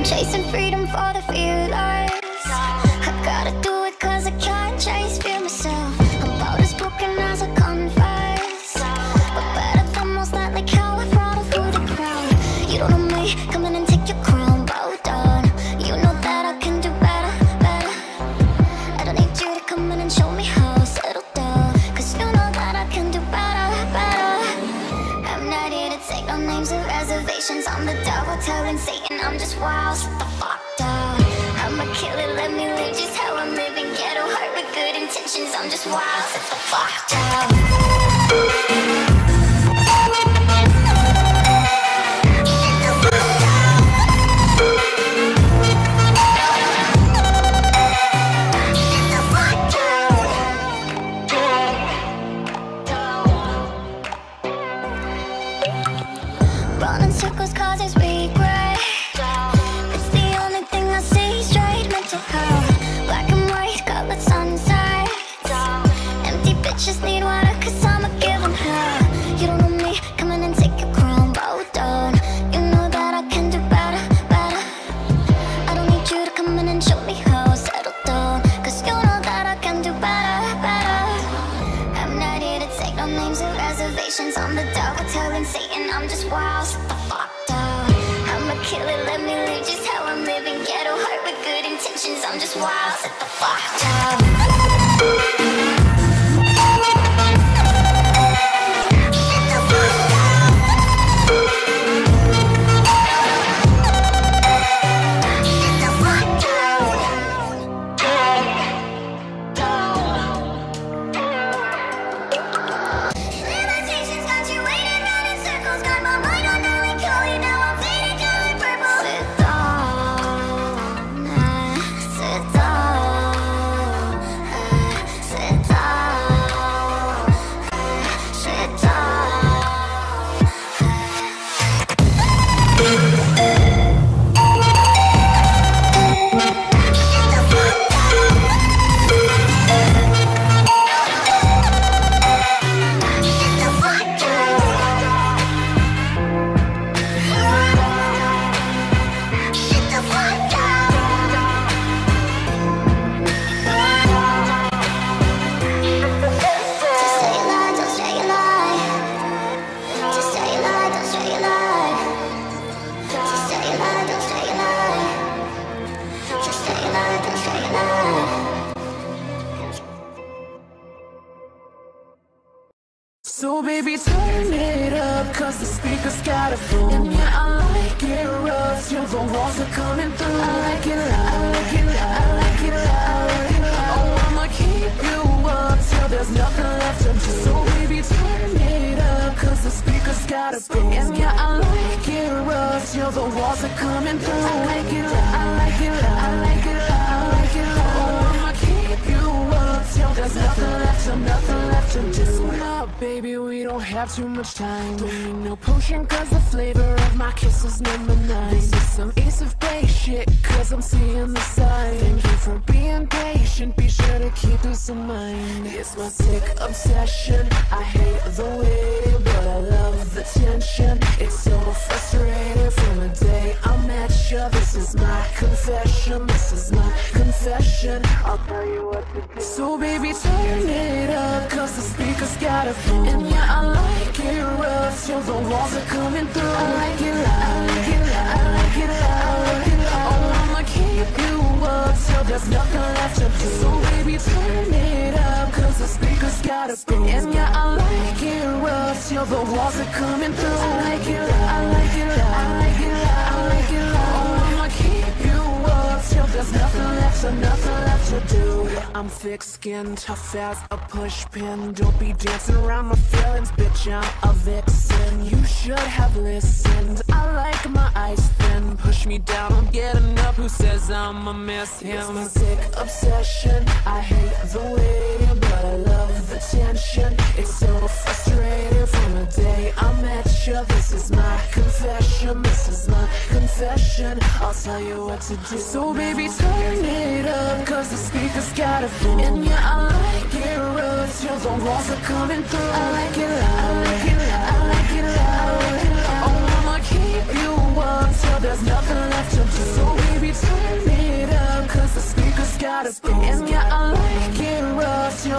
I'm chasing freedom for the fearless. Names or reservations. I'm the devil telling Satan I'm just wild. Sit the fuck down. I'm a killer, let me live just how I'm living. Ghetto heart with good intentions. I'm just wild. Sit the fuck down. Circles causes regret. It's the only thing I see straight. Mental health, black and white, colored sunset. Empty bitches need water, cause I'ma give 'em hell. You don't know me, come in and take your crown, bow down. You know that I can do better, better. I don't need you to come in and show me how. Settle down, cause you know that I can do better, better. I'm not here to take no names or reservations. I'm the devil telling Satan I'm just wild. I'm let me live just how I'm living. Ghetto heart with good intentions. I'm just wild. Sit the fuck down. Baby, turn it up, cause the speakers got a boom. And yeah, I like it rough, till the walls are coming through. I like it loud, I like it loud, I like it loud, I like it loud. Oh, I'ma keep you up till there's nothing left to do. So baby, turn it up, cause the speakers got a boom. And yeah, I like it rough, till the walls are coming through. I like it loud, I like it loud, I like it loud, baby, we don't have too much time. Don't no potion, cause the flavor of my kiss is number nine. This is some ace of base shit, cause I'm seeing the sign. Thank you for being patient, be sure to keep this in mind. It's my sick obsession, I hate So baby, turn it up, cause the speakers got a boom. And yeah, I like it rough, till the walls are coming through. I like it loud, I like it loud, I like it loud, I like it loud. Oh, I'ma keep you up till there's nothing left to do. So baby, turn it up, cause the speakers got a boom. And yeah, I like it rough, till the walls are coming through. I like it loud, so nothing left to do. I'm thick skinned, tough as a push pin. Don't be dancing around my feelings, bitch. I'm a vixen. You should have listened. I like my ice thin. Push me down, I'm getting up. Who says I'ma miss him? It's my sick obsession. I hate the waiting, but I love the tension. It's so frustrating from the day I met you. This is my confession. This is my confession. I'll tell you what to do. So baby, turn it up, cause the speakers got a boom. And yeah, I like it rough till the walls are coming through. I like it loud, I like it loud, I like it loud, like it loud. Oh, I'ma keep you up till there's nothing left to do. So baby, turn it up, cause the speaker's gotta go. And yeah, I like it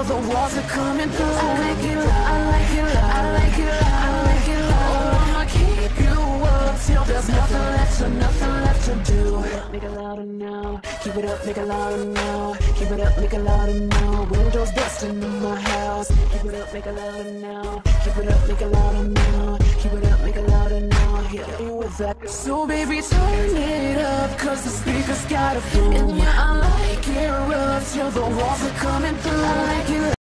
rough the walls are coming through. I like it, I like it, I like it, I like it. Oh, I'ma keep you up till there's nothing left to, nothing left to do. Make it louder now. Keep it up, make it louder now. Keep it up, make it louder now. Windows busting in my house. Keep it up, make it louder now. Keep it up, make it louder now. Keep it. So baby, turn it up, cause the speakers got a boom. And yeah, I like it rough till the walls are coming through. I like it